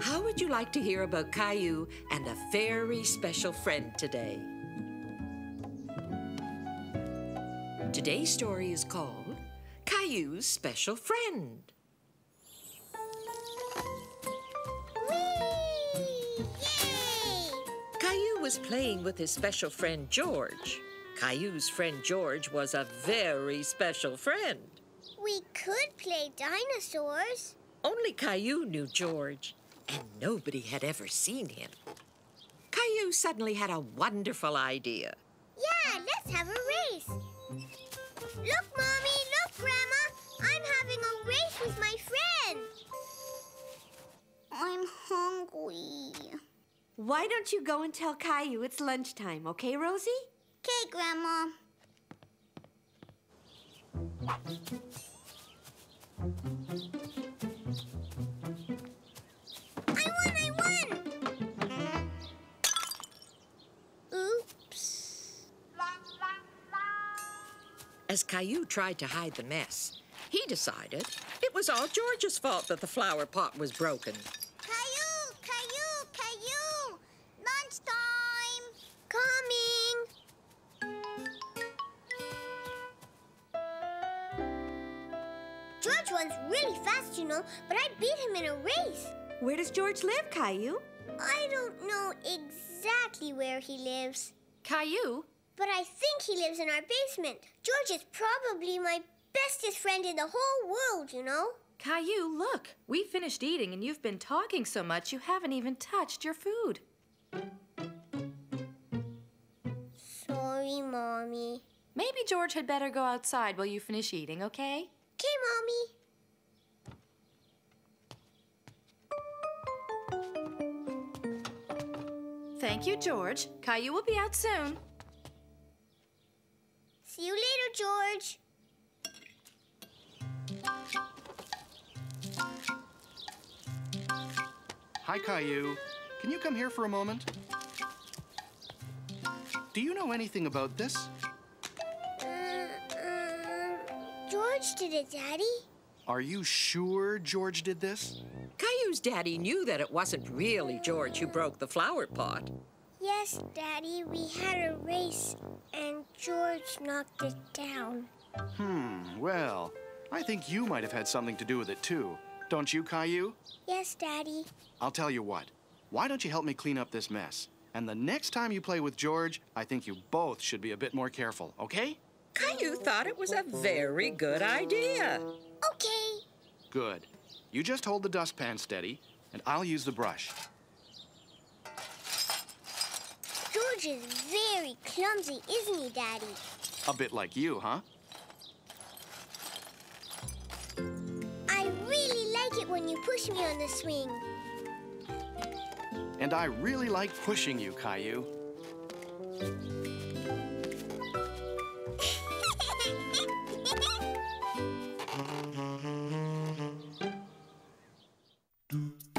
How would you like to hear about Caillou and a very special friend today? Today's story is called Caillou's Special Friend. Whee! Yay! Caillou was playing with his special friend George. Caillou's friend George was a very special friend. We could play dinosaurs. Only Caillou knew George, and nobody had ever seen him. Caillou suddenly had a wonderful idea. Yeah, let's have a race. Look, Mommy, look, Grandma. I'm having a race with my friend. I'm hungry. Why don't you go and tell Caillou it's lunchtime, okay, Rosie? Okay, Grandma. As Caillou tried to hide the mess, he decided it was all George's fault that the flower pot was broken. Caillou! Caillou! Caillou! Lunchtime! Coming! George runs really fast, you know, but I beat him in a race. Where does George live, Caillou? I don't know exactly where he lives, Caillou, but I think he lives in our basement. George is probably my bestest friend in the whole world, you know. Caillou, look. We finished eating and you've been talking so much you haven't even touched your food. Sorry, Mommy. Maybe George had better go outside while you finish eating, okay? Okay, Mommy. Thank you, George. Caillou will be out soon. See you later, George. Hi, Caillou. Can you come here for a moment? Do you know anything about this? Uh, uh, George did it, Daddy. Are you sure George did this? Caillou's daddy knew that it wasn't really George who broke the flower pot. Yes, Daddy. We had a race, and George knocked it down. Hmm, well, I think you might have had something to do with it too. Don't you, Caillou? Yes, Daddy. I'll tell you what. Why don't you help me clean up this mess? And the next time you play with George, I think you both should be a bit more careful, okay? Caillou thought it was a very good idea. Okay. Good. You just hold the dustpan steady, and I'll use the brush. George is very clumsy, isn't he, Daddy? A bit like you, huh? I really like it when you push me on the swing. And I really like pushing you, Caillou. do